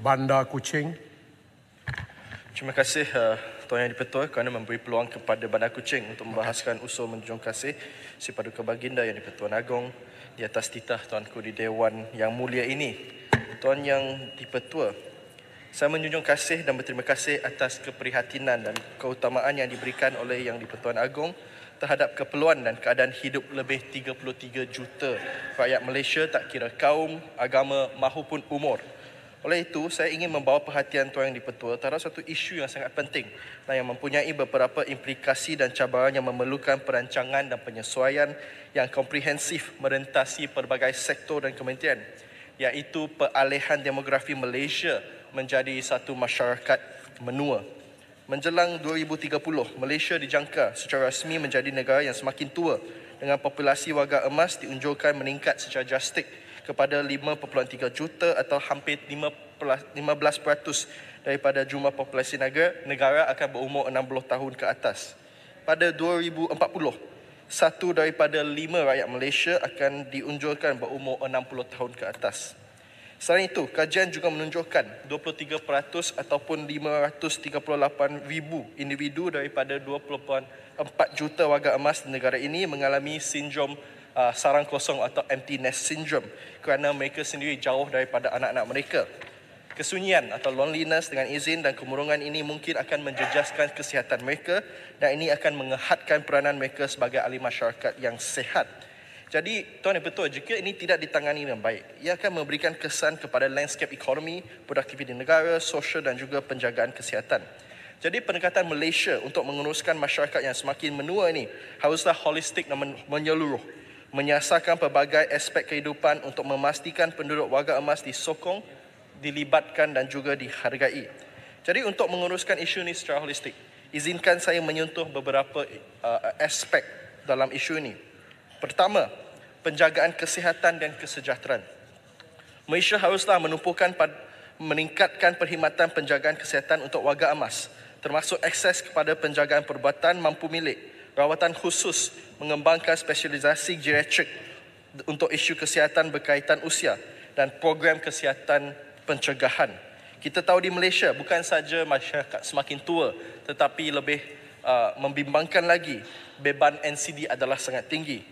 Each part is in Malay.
Bandar Kuching. Terima kasih uh, Tuan Yang Dipertua kerana memberi peluang kepada Bandar Kuching untuk membahaskan usul menjunjung kasih si Paduka Baginda Yang Dipertuan Agong di atas titah Tuanku di Dewan yang mulia ini. Tuan Yang Dipertua, saya menjunjung kasih dan berterima kasih atas keprihatinan dan keutamaan yang diberikan oleh Yang Dipertuan Agong terhadap keperluan dan keadaan hidup lebih 33 juta rakyat Malaysia tak kira kaum, agama maupun umur. Oleh itu, saya ingin membawa perhatian Tuan Yang Dipertua terhadap satu isu yang sangat penting dan yang mempunyai beberapa implikasi dan cabaran yang memerlukan perancangan dan penyesuaian yang komprehensif merentasi pelbagai sektor dan kementerian iaitu peralihan demografi Malaysia menjadi satu masyarakat menua. Menjelang 2030, Malaysia dijangka secara rasmi menjadi negara yang semakin tua dengan populasi warga emas diunjurkan meningkat secara drastik kepada 5.3 juta atau hampir 15% daripada jumlah populasi negara, negara akan berumur 60 tahun ke atas. Pada 2040, satu daripada lima rakyat Malaysia akan diunjurkan berumur 60 tahun ke atas. Selain itu, kajian juga menunjukkan 23% ataupun 538 ribu individu daripada 24 juta warga emas di negara ini mengalami sindrom uh, sarang kosong atau empty nest syndrome kerana mereka sendiri jauh daripada anak-anak mereka. Kesunyian atau loneliness dengan izin dan kemurungan ini mungkin akan menjejaskan kesihatan mereka dan ini akan mengehadkan peranan mereka sebagai ahli masyarakat yang sehat. Jadi, tuan yang betul, jika ini tidak ditangani dengan baik, ia akan memberikan kesan kepada landscape ekonomi, produktiviti negara, sosial dan juga penjagaan kesihatan. Jadi pendekatan Malaysia untuk menguruskan masyarakat yang semakin menua ini haruslah holistik dan menyeluruh menyasarkan pelbagai aspek kehidupan untuk memastikan penduduk warga emas disokong, dilibatkan dan juga dihargai. Jadi untuk menguruskan isu ini secara holistik, izinkan saya menyentuh beberapa uh, aspek dalam isu ini. Pertama, penjagaan kesihatan dan kesejahteraan. Malaysia haruslah menumpukan pad- meningkatkan perkhidmatan penjagaan kesihatan untuk warga emas, termasuk akses kepada penjagaan perubatan mampu milik, rawatan khusus mengembangkan spesialisasi geriatrik untuk isu kesihatan berkaitan usia dan program kesihatan pencegahan. Kita tahu di Malaysia bukan saja masyarakat semakin tua tetapi lebih uh, membimbangkan lagi beban NCD adalah sangat tinggi.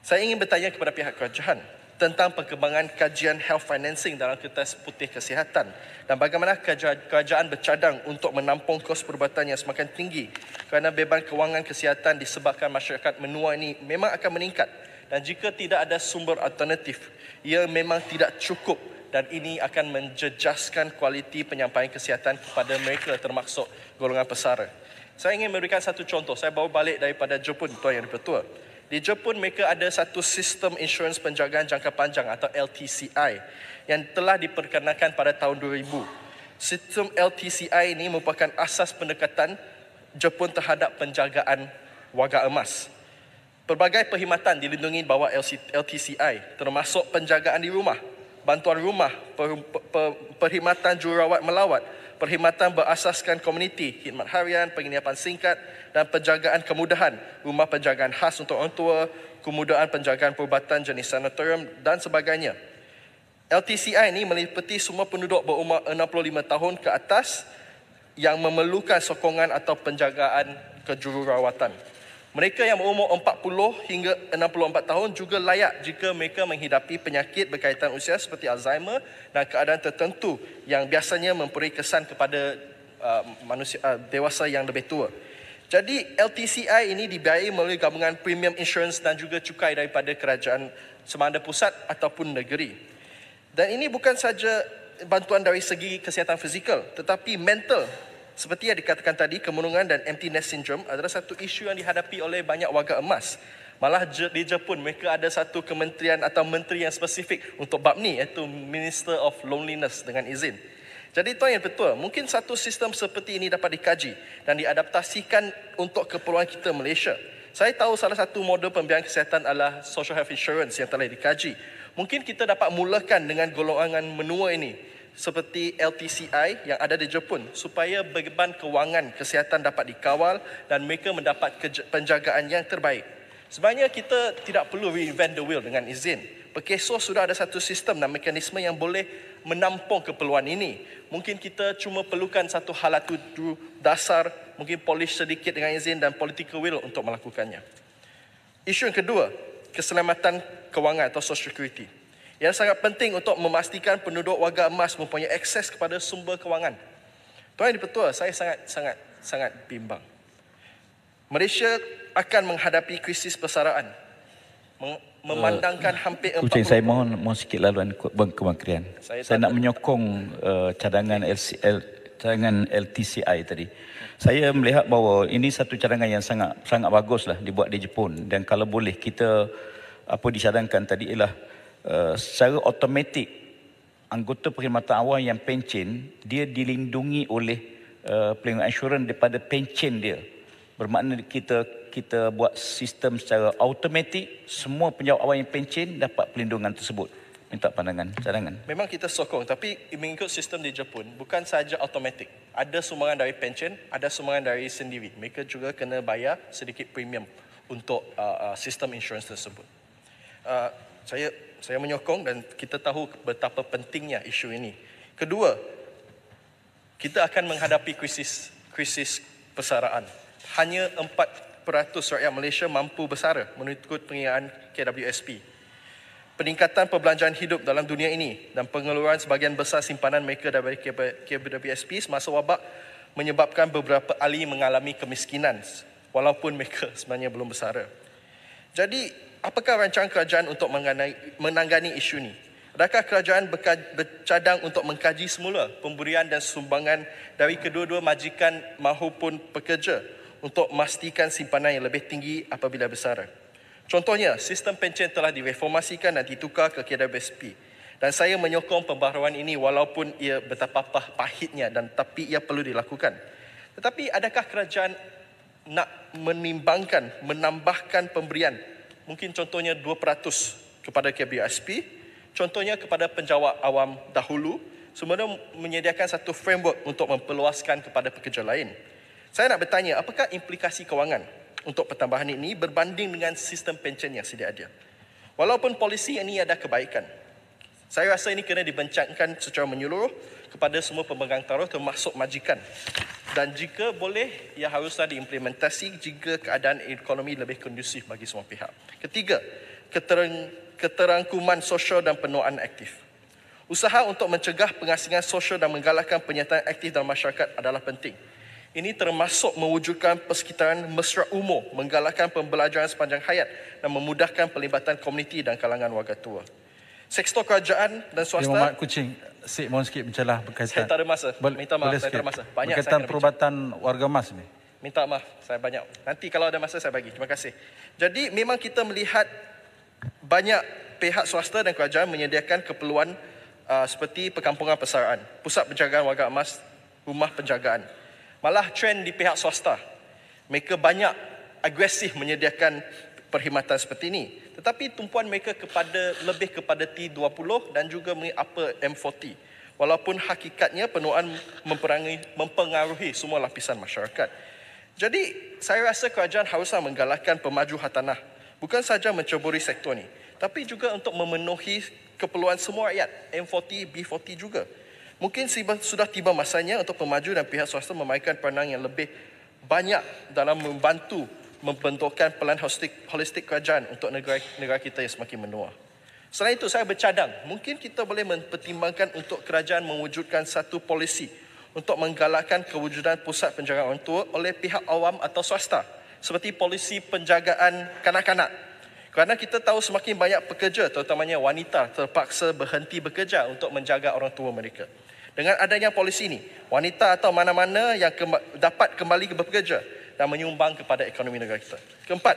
Saya ingin bertanya kepada pihak kerajaan tentang perkembangan kajian health financing dalam kertas putih kesihatan dan bagaimana kerajaan bercadang untuk menampung kos perubatan yang semakin tinggi kerana beban kewangan kesihatan disebabkan masyarakat menua ini memang akan meningkat dan jika tidak ada sumber alternatif ia memang tidak cukup dan ini akan menjejaskan kualiti penyampaian kesihatan kepada mereka termasuk golongan pesara. Saya ingin memberikan satu contoh. Saya baru balik daripada Jepun, Tuan Yang Dipertua. Di Jepun mereka ada satu sistem insurans penjagaan jangka panjang atau LTCI yang telah diperkenalkan pada tahun 2000. Sistem LTCI ini merupakan asas pendekatan Jepun terhadap penjagaan warga emas. Pelbagai perkhidmatan dilindungi bawah LTCI termasuk penjagaan di rumah, bantuan rumah, per, per, perkhidmatan jururawat melawat, perkhidmatan berasaskan komuniti, khidmat harian, penginapan singkat dan penjagaan kemudahan, rumah penjagaan khas untuk orang tua, kemudahan penjagaan perubatan jenis sanatorium dan sebagainya. LTCI ini meliputi semua penduduk berumur 65 tahun ke atas yang memerlukan sokongan atau penjagaan kejururawatan. Mereka yang berumur 40 hingga 64 tahun juga layak jika mereka menghidapi penyakit berkaitan usia seperti Alzheimer dan keadaan tertentu yang biasanya memberi kesan kepada uh, manusia uh, dewasa yang lebih tua. Jadi LTCI ini dibiayai melalui gabungan premium insurance dan juga cukai daripada kerajaan semanda pusat ataupun negeri. Dan ini bukan saja bantuan dari segi kesihatan fizikal tetapi mental seperti yang dikatakan tadi, kemurungan dan empty nest syndrome adalah satu isu yang dihadapi oleh banyak warga emas. Malah di Jepun mereka ada satu kementerian atau menteri yang spesifik untuk bab ni iaitu Minister of Loneliness dengan izin. Jadi tuan yang betul, mungkin satu sistem seperti ini dapat dikaji dan diadaptasikan untuk keperluan kita Malaysia. Saya tahu salah satu model pembiayaan kesihatan adalah social health insurance yang telah dikaji. Mungkin kita dapat mulakan dengan golongan menua ini seperti LTCI yang ada di Jepun supaya beban kewangan kesihatan dapat dikawal dan mereka mendapat penjagaan yang terbaik. Sebenarnya kita tidak perlu reinvent the wheel dengan izin. Pekeso sudah ada satu sistem dan mekanisme yang boleh menampung keperluan ini. Mungkin kita cuma perlukan satu halatu dasar, mungkin polish sedikit dengan izin dan political will untuk melakukannya. Isu yang kedua, keselamatan kewangan atau social security. Yang sangat penting untuk memastikan penduduk warga emas mempunyai akses kepada sumber kewangan. Tuan Yang Dipertua, saya sangat sangat sangat bimbang. Malaysia akan menghadapi krisis persaraan. Memandangkan uh, hampir Kucing saya mohon mohon sikit laluan kementerian. Saya, saya nak menyokong uh, cadangan LCL cadangan LTCI tadi. Saya melihat bahawa ini satu cadangan yang sangat sangat baguslah dibuat di Jepun dan kalau boleh kita apa dicadangkan tadi ialah uh, secara automatik anggota perkhidmatan awam yang pencen dia dilindungi oleh uh, pelindung insurans daripada pencen dia. Bermakna kita kita buat sistem secara automatik semua penjawat awam yang pencen dapat perlindungan tersebut. Minta pandangan cadangan. Memang kita sokong tapi mengikut sistem di Jepun bukan saja automatik. Ada sumbangan dari pencen ada sumbangan dari sendiri. Mereka juga kena bayar sedikit premium untuk uh, uh, sistem insurans tersebut. Uh, saya saya menyokong dan kita tahu betapa pentingnya isu ini kedua kita akan menghadapi krisis krisis persaraan hanya 4% rakyat Malaysia mampu bersara menurut pengiraan KWSP. Peningkatan perbelanjaan hidup dalam dunia ini dan pengeluaran sebahagian besar simpanan mereka dari KWSP semasa wabak menyebabkan beberapa ahli mengalami kemiskinan walaupun mereka sebenarnya belum bersara. Jadi, apakah rancangan kerajaan untuk menangani isu ini? Adakah kerajaan bercadang untuk mengkaji semula pemberian dan sumbangan dari kedua-dua majikan maupun pekerja untuk memastikan simpanan yang lebih tinggi apabila besar. Contohnya, sistem pencen telah direformasikan dan ditukar ke KWSP. Dan saya menyokong pembaharuan ini walaupun ia betapa pahitnya dan tapi ia perlu dilakukan. Tetapi adakah kerajaan nak menimbangkan, menambahkan pemberian mungkin contohnya 2% kepada KBSP, contohnya kepada penjawat awam dahulu, sebenarnya menyediakan satu framework untuk memperluaskan kepada pekerja lain. Saya nak bertanya, apakah implikasi kewangan untuk pertambahan ini berbanding dengan sistem pencen yang sedia ada? Walaupun polisi ini ada kebaikan, saya rasa ini kena dibencangkan secara menyeluruh kepada semua pemegang taruh termasuk majikan. Dan jika boleh, ia haruslah diimplementasi jika keadaan ekonomi lebih kondusif bagi semua pihak. Ketiga, keterang, keterangkuman sosial dan penuaan aktif. Usaha untuk mencegah pengasingan sosial dan menggalakkan penyertaan aktif dalam masyarakat adalah penting. Ini termasuk mewujudkan persekitaran mesra umum, menggalakkan pembelajaran sepanjang hayat dan memudahkan pelibatan komuniti dan kalangan warga tua. Sektor kerajaan dan swasta... Terima Kucing, Sik mohon sikit bercalah berkaitan. Saya tak ada masa. Bol- Minta maaf, saya tak ada masa. Banyak berkaitan saya perubatan warga emas ni. Minta maaf, saya banyak. Nanti kalau ada masa saya bagi. Terima kasih. Jadi memang kita melihat banyak pihak swasta dan kerajaan menyediakan keperluan uh, seperti perkampungan persaraan, pusat penjagaan warga emas, rumah penjagaan. Malah trend di pihak swasta. Mereka banyak agresif menyediakan perkhidmatan seperti ini. Tetapi tumpuan mereka kepada lebih kepada T20 dan juga apa M40. Walaupun hakikatnya penuaan mempengaruhi, semua lapisan masyarakat. Jadi saya rasa kerajaan haruslah menggalakkan pemaju hartanah. Bukan saja menceburi sektor ini. Tapi juga untuk memenuhi keperluan semua rakyat. M40, B40 juga. Mungkin sudah tiba masanya untuk pemaju dan pihak swasta memainkan peranan yang lebih banyak dalam membantu membentukkan pelan holistik, holistik kerajaan untuk negara, negara kita yang semakin menua. Selain itu, saya bercadang, mungkin kita boleh mempertimbangkan untuk kerajaan mewujudkan satu polisi untuk menggalakkan kewujudan pusat penjagaan orang tua oleh pihak awam atau swasta seperti polisi penjagaan kanak-kanak. Kerana kita tahu semakin banyak pekerja, terutamanya wanita, terpaksa berhenti bekerja untuk menjaga orang tua mereka. Dengan adanya polisi ini, wanita atau mana-mana yang kema- dapat kembali bekerja dan menyumbang kepada ekonomi negara kita. Keempat,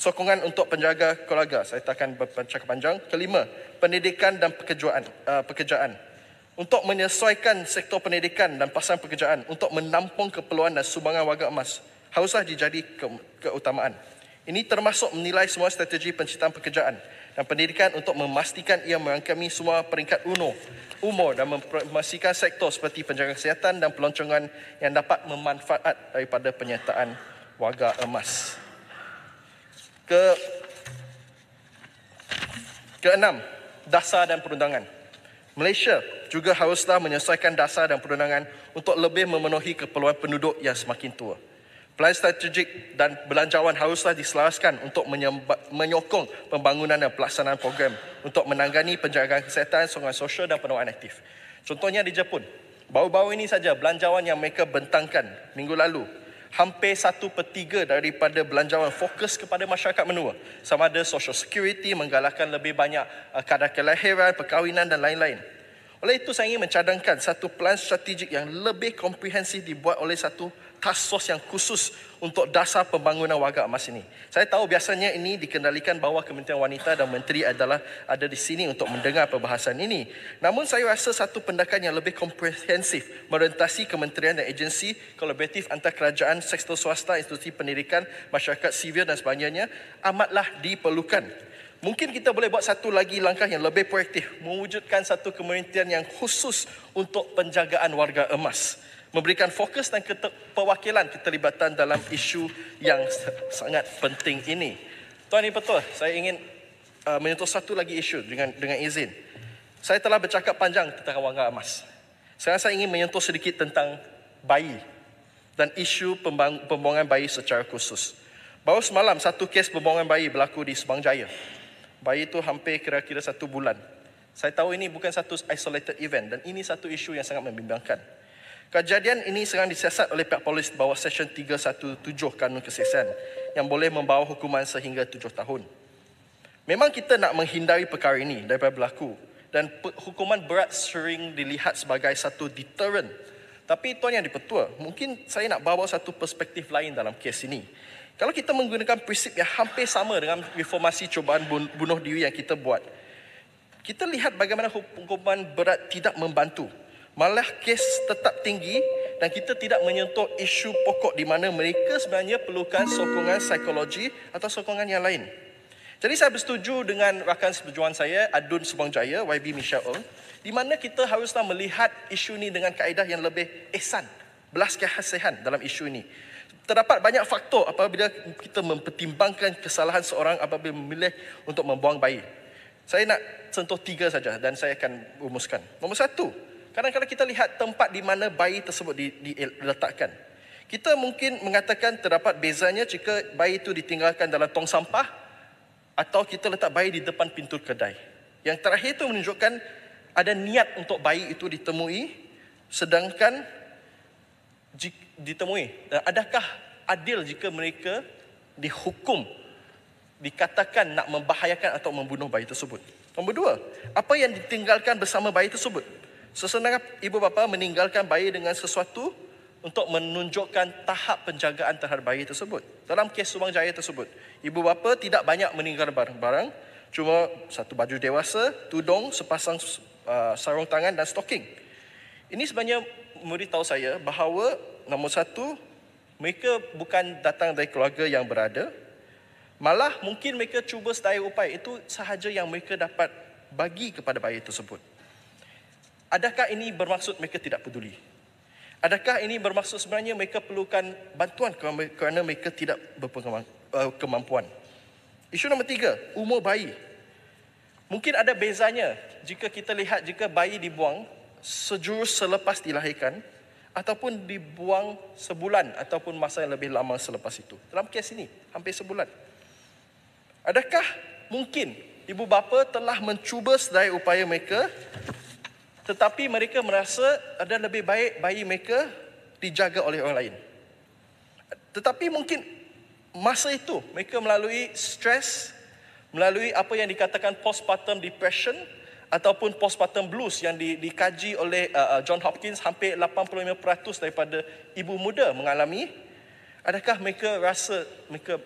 sokongan untuk penjaga keluarga. Saya tak akan bercakap panjang. Kelima, pendidikan dan pekerjaan. Uh, pekerjaan. Untuk menyesuaikan sektor pendidikan dan pasaran pekerjaan untuk menampung keperluan dan sumbangan warga emas haruslah dijadi ke- keutamaan. Ini termasuk menilai semua strategi penciptaan pekerjaan dan pendidikan untuk memastikan ia merangkami semua peringkat UNO, umur dan memastikan sektor seperti penjagaan kesihatan dan peloncongan yang dapat memanfaat daripada penyertaan warga emas. Ke Keenam, dasar dan perundangan. Malaysia juga haruslah menyesuaikan dasar dan perundangan untuk lebih memenuhi keperluan penduduk yang semakin tua. Pelan strategik dan belanjawan haruslah diselaraskan untuk menyokong pembangunan dan pelaksanaan program untuk menangani penjagaan kesihatan, sokongan sosial dan penuaan aktif. Contohnya di Jepun, baru-baru ini saja belanjawan yang mereka bentangkan minggu lalu hampir satu per tiga daripada belanjawan fokus kepada masyarakat menua. Sama ada social security, menggalakkan lebih banyak uh, kadar kelahiran, perkahwinan dan lain-lain. Oleh itu saya ingin mencadangkan satu plan strategik yang lebih komprehensif dibuat oleh satu task force yang khusus untuk dasar pembangunan warga emas ini. Saya tahu biasanya ini dikendalikan bawah Kementerian Wanita dan Menteri adalah ada di sini untuk mendengar perbahasan ini. Namun saya rasa satu pendekatan yang lebih komprehensif merentasi kementerian dan agensi kolaboratif antar kerajaan, sektor swasta, institusi pendidikan, masyarakat sivil dan sebagainya amatlah diperlukan. Mungkin kita boleh buat satu lagi langkah yang lebih proaktif, mewujudkan satu kementerian yang khusus untuk penjagaan warga emas memberikan fokus dan perwakilan keterlibatan dalam isu yang sangat penting ini. Tuan ini betul, saya ingin uh, menyentuh satu lagi isu dengan dengan izin. Saya telah bercakap panjang tentang warga emas. Saya ingin menyentuh sedikit tentang bayi dan isu pembang- pembuangan bayi secara khusus. Baru semalam satu kes pembuangan bayi berlaku di Subang Jaya. Bayi itu hampir kira-kira satu bulan. Saya tahu ini bukan satu isolated event dan ini satu isu yang sangat membimbangkan. Kejadian ini sedang disiasat oleh pihak polis di bawah Seksyen 317 Kanun Kesiasian yang boleh membawa hukuman sehingga tujuh tahun. Memang kita nak menghindari perkara ini daripada berlaku dan hukuman berat sering dilihat sebagai satu deterrent. Tapi tuan yang dipertua, mungkin saya nak bawa satu perspektif lain dalam kes ini. Kalau kita menggunakan prinsip yang hampir sama dengan reformasi cubaan bun- bunuh diri yang kita buat, kita lihat bagaimana hukuman berat tidak membantu. Malah kes tetap tinggi dan kita tidak menyentuh isu pokok di mana mereka sebenarnya perlukan sokongan psikologi atau sokongan yang lain. Jadi saya bersetuju dengan rakan seperjuangan saya, Adun Subang Jaya, YB Michelle Ong, di mana kita haruslah melihat isu ini dengan kaedah yang lebih ihsan, belas kasihan dalam isu ini. Terdapat banyak faktor apabila kita mempertimbangkan kesalahan seorang apabila memilih untuk membuang bayi. Saya nak sentuh tiga saja dan saya akan rumuskan. Nombor satu, kadang-kadang kita lihat tempat di mana bayi tersebut di- diletakkan. Kita mungkin mengatakan terdapat bezanya jika bayi itu ditinggalkan dalam tong sampah atau kita letak bayi di depan pintu kedai. Yang terakhir itu menunjukkan ada niat untuk bayi itu ditemui sedangkan ditemui dan adakah adil jika mereka dihukum dikatakan nak membahayakan atau membunuh bayi tersebut. Nombor dua, apa yang ditinggalkan bersama bayi tersebut? Sesenara ibu bapa meninggalkan bayi dengan sesuatu untuk menunjukkan tahap penjagaan terhadap bayi tersebut. Dalam kes Subang Jaya tersebut, ibu bapa tidak banyak meninggalkan barang-barang, cuma satu baju dewasa, tudung, sepasang uh, sarung tangan dan stocking. Ini sebenarnya memberitahu saya bahawa nombor satu, mereka bukan datang dari keluarga yang berada, malah mungkin mereka cuba sedaya upaya itu sahaja yang mereka dapat bagi kepada bayi tersebut. Adakah ini bermaksud mereka tidak peduli? Adakah ini bermaksud sebenarnya mereka perlukan bantuan kerana mereka tidak berkemampuan? Isu nombor tiga, umur bayi. Mungkin ada bezanya jika kita lihat jika bayi dibuang sejurus selepas dilahirkan ataupun dibuang sebulan ataupun masa yang lebih lama selepas itu. Dalam kes ini, hampir sebulan. Adakah mungkin ibu bapa telah mencuba sedaya upaya mereka tetapi mereka merasa ada lebih baik bayi mereka dijaga oleh orang lain. Tetapi mungkin masa itu mereka melalui stres, melalui apa yang dikatakan postpartum depression ataupun postpartum blues yang di, dikaji oleh uh, John Hopkins hampir 85% daripada ibu muda mengalami adakah mereka rasa mereka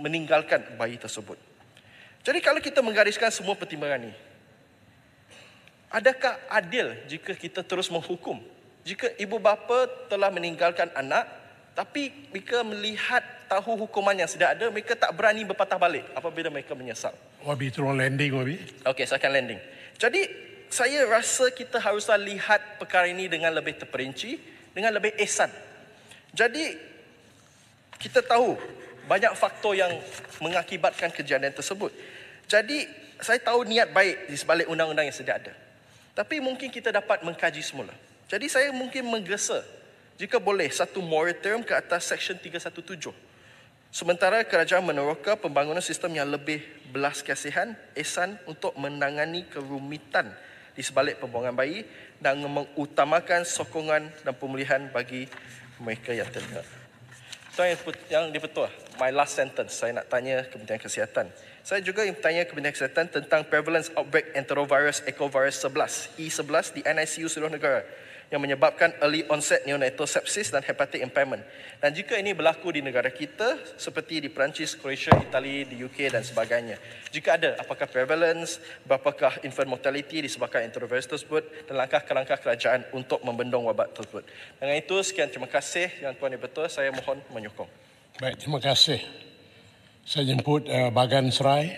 meninggalkan bayi tersebut. Jadi kalau kita menggariskan semua pertimbangan ini Adakah adil jika kita terus menghukum? Jika ibu bapa telah meninggalkan anak, tapi mereka melihat tahu hukuman yang sudah ada, mereka tak berani berpatah balik apabila mereka menyesal. Wabi turun landing Wabi. Okey, saya akan landing. Jadi, saya rasa kita haruslah lihat perkara ini dengan lebih terperinci, dengan lebih ihsan. Jadi, kita tahu banyak faktor yang mengakibatkan kejadian tersebut. Jadi saya tahu niat baik di sebalik undang-undang yang sedia ada. Tapi mungkin kita dapat mengkaji semula. Jadi saya mungkin menggesa jika boleh satu moratorium ke atas Seksyen 317. Sementara kerajaan meneroka pembangunan sistem yang lebih belas kasihan, ehsan untuk menangani kerumitan di sebalik pembuangan bayi dan mengutamakan sokongan dan pemulihan bagi mereka yang terlibat. Itu yang, yang dibetul. My last sentence, saya nak tanya Kementerian Kesihatan. Saya juga ingin bertanya Kementerian Kesihatan tentang prevalence outbreak enterovirus ecovirus 11, E11 di NICU seluruh negara yang menyebabkan early onset neonatal sepsis dan hepatic impairment. Dan jika ini berlaku di negara kita seperti di Perancis, Croatia, Itali, di UK dan sebagainya. Jika ada, apakah prevalence, berapakah infant mortality disebabkan enterovirus tersebut dan langkah-langkah kerajaan untuk membendung wabak tersebut. Dengan itu, sekian terima kasih yang Tuan Betul, saya mohon menyokong. Baik, terima kasih. Saya jemput uh, Bagan Serai.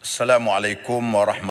Assalamualaikum warahmatullahi